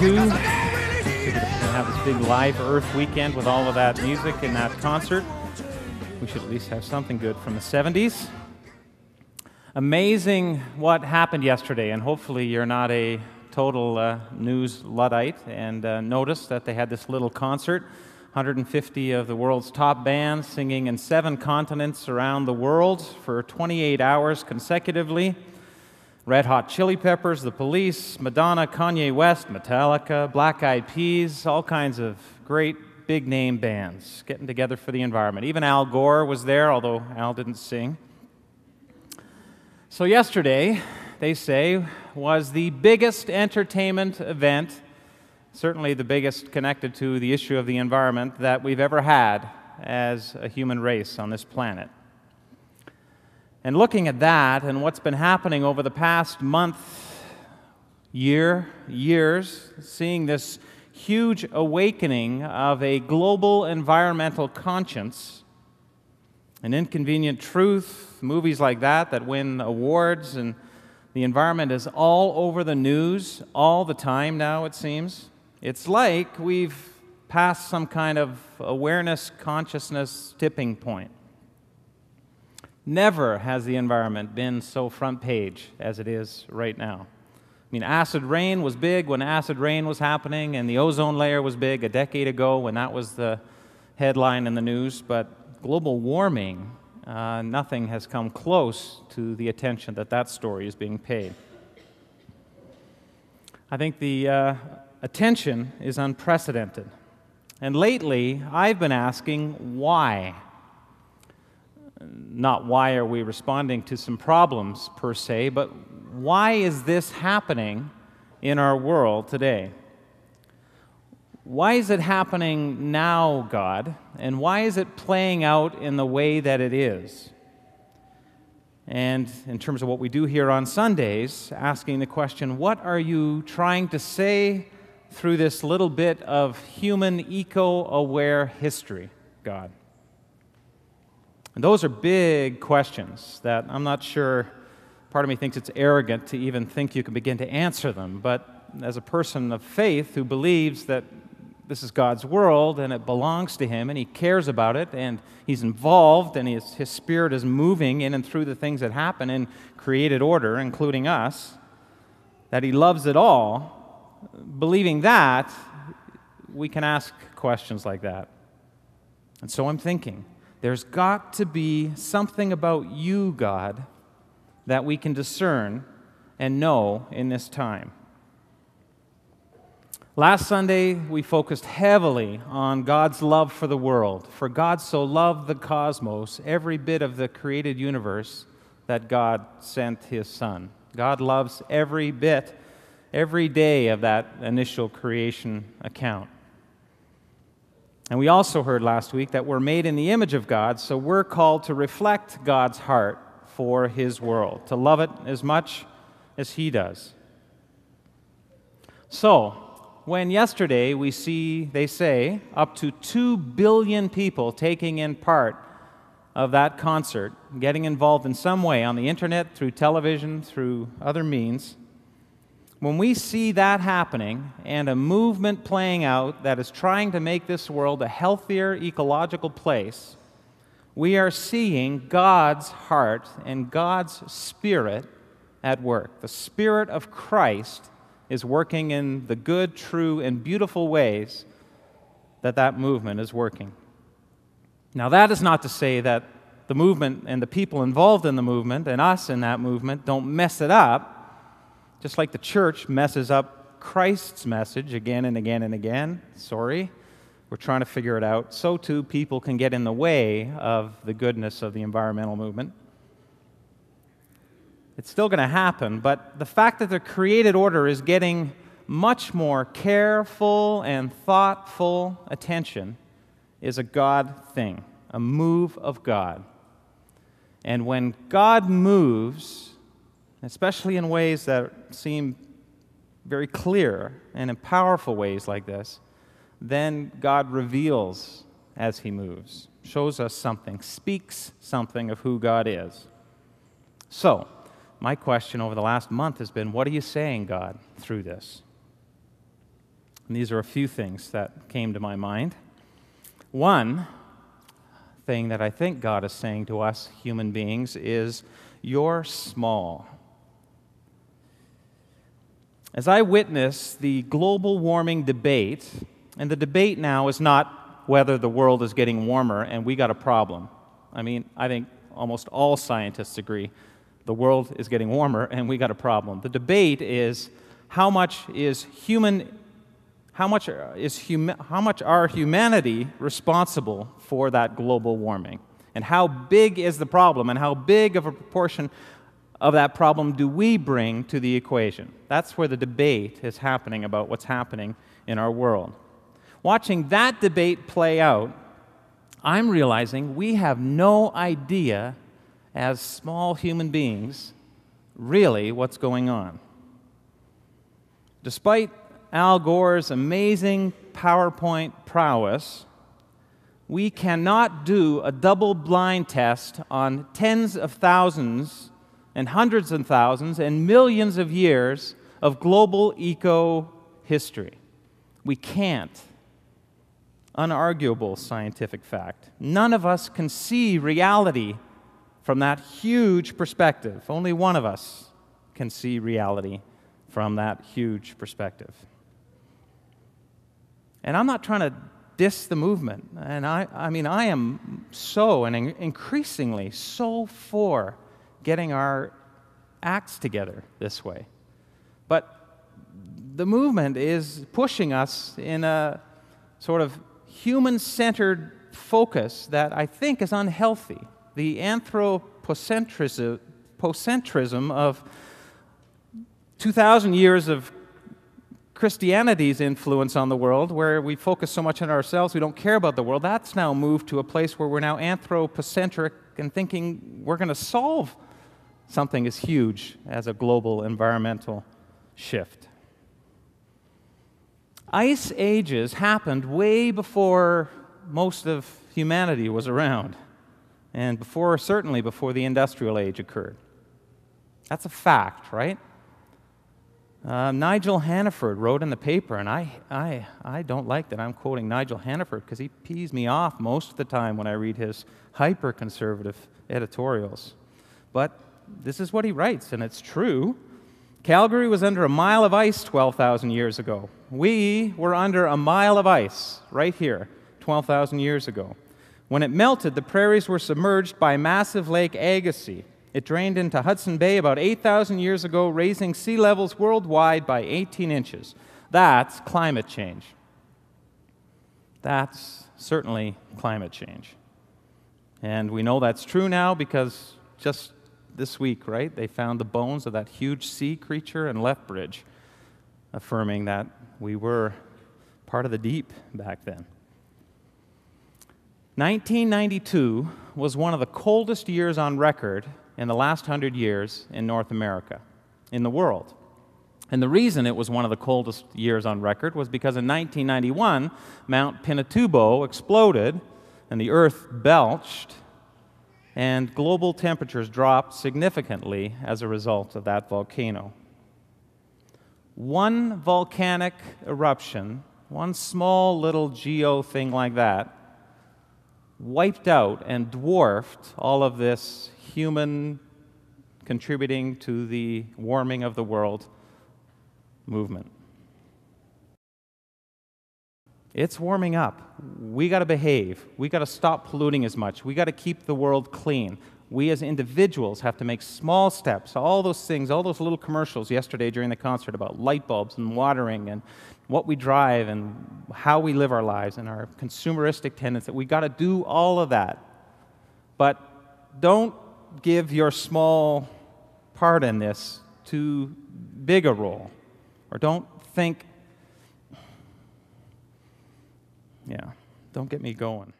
we're gonna have this big live Earth weekend with all of that music and that concert, we should at least have something good from the 70s. Amazing what happened yesterday, and hopefully you're not a total uh, news Luddite and uh, notice that they had this little concert. 150 of the world's top bands singing in seven continents around the world for 28 hours consecutively. Red Hot Chili Peppers, The Police, Madonna, Kanye West, Metallica, Black Eyed Peas, all kinds of great big name bands getting together for the environment. Even Al Gore was there, although Al didn't sing. So, yesterday, they say, was the biggest entertainment event, certainly the biggest connected to the issue of the environment, that we've ever had as a human race on this planet. And looking at that and what's been happening over the past month, year, years, seeing this huge awakening of a global environmental conscience, an inconvenient truth, movies like that that win awards, and the environment is all over the news all the time now, it seems. It's like we've passed some kind of awareness, consciousness tipping point. Never has the environment been so front page as it is right now. I mean, acid rain was big when acid rain was happening, and the ozone layer was big a decade ago when that was the headline in the news. But global warming, uh, nothing has come close to the attention that that story is being paid. I think the uh, attention is unprecedented. And lately, I've been asking why not why are we responding to some problems per se, but why is this happening in our world today? Why is it happening now, God? And why is it playing out in the way that it is? And in terms of what we do here on Sundays, asking the question, what are you trying to say through this little bit of human eco aware history, God? And those are big questions that I'm not sure, part of me thinks it's arrogant to even think you can begin to answer them. But as a person of faith who believes that this is God's world and it belongs to Him and He cares about it and He's involved and His, his Spirit is moving in and through the things that happen in created order, including us, that He loves it all, believing that, we can ask questions like that. And so I'm thinking there's got to be something about you, God, that we can discern and know in this time. Last Sunday, we focused heavily on God's love for the world. For God so loved the cosmos, every bit of the created universe, that God sent his Son. God loves every bit, every day of that initial creation account. And we also heard last week that we're made in the image of God, so we're called to reflect God's heart for His world, to love it as much as He does. So, when yesterday we see, they say, up to 2 billion people taking in part of that concert, getting involved in some way on the internet, through television, through other means, when we see that happening and a movement playing out that is trying to make this world a healthier ecological place, we are seeing God's heart and God's spirit at work. The Spirit of Christ is working in the good, true, and beautiful ways that that movement is working. Now, that is not to say that the movement and the people involved in the movement and us in that movement don't mess it up just like the church messes up Christ's message again and again and again, sorry, we're trying to figure it out, so too people can get in the way of the goodness of the environmental movement. It's still going to happen, but the fact that the created order is getting much more careful and thoughtful attention is a God thing, a move of God. And when God moves, especially in ways that seem very clear and in powerful ways like this, then God reveals as He moves, shows us something, speaks something of who God is. So, my question over the last month has been what are you saying, God, through this? And these are a few things that came to my mind. One thing that I think God is saying to us human beings is, You're small. As I witness the global warming debate, and the debate now is not whether the world is getting warmer and we got a problem. I mean, I think almost all scientists agree the world is getting warmer and we got a problem. The debate is how much is human how much is how much are humanity responsible for that global warming? And how big is the problem and how big of a proportion of that problem do we bring to the equation? That's where the debate is happening about what's happening in our world. Watching that debate play out, I'm realizing we have no idea, as small human beings, really what's going on. Despite Al Gore's amazing PowerPoint prowess, we cannot do a double blind test on tens of thousands and hundreds and thousands and millions of years of global eco history. We can't. Unarguable scientific fact. None of us can see reality from that huge perspective. Only one of us can see reality from that huge perspective. And I'm not trying to diss the movement. And I, I mean, I am so and increasingly so for getting our acts together this way. But the movement is pushing us in a sort of human centered focus that I think is unhealthy. The anthropocentrism of 2,000 years of Christianity's influence on the world, where we focus so much on ourselves, we don't care about the world, that's now moved to a place where we're now anthropocentric and thinking we're going to solve something as huge as a global environmental shift. Ice ages happened way before most of humanity was around, and before, certainly before the industrial age occurred. That's a fact, right? Uh, Nigel Hannaford wrote in the paper, and I, I, I don't like that I'm quoting Nigel Hannaford because he pees me off most of the time when I read his hyper conservative editorials. But this is what he writes, and it's true. Calgary was under a mile of ice 12,000 years ago. We were under a mile of ice right here 12,000 years ago. When it melted, the prairies were submerged by massive Lake Agassiz, it drained into Hudson Bay about 8,000 years ago, raising sea levels worldwide by 18 inches. That's climate change. That's certainly climate change. And we know that's true now because just this week, right, they found the bones of that huge sea creature in Lethbridge, affirming that we were part of the deep back then. 1992 was one of the coldest years on record in the last hundred years in North America, in the world. And the reason it was one of the coldest years on record was because in 1991, Mount Pinatubo exploded and the earth belched, and global temperatures dropped significantly as a result of that volcano. One volcanic eruption, one small little geo thing like that, wiped out and dwarfed all of this human contributing to the warming of the world movement. It's warming up. We got to behave. We got to stop polluting as much. We got to keep the world clean. We as individuals have to make small steps. All those things, all those little commercials yesterday during the concert about light bulbs and watering and what we drive and how we live our lives and our consumeristic tendency. We got to do all of that. But don't give your small part in this too big a role. Or don't think, yeah, don't get me going.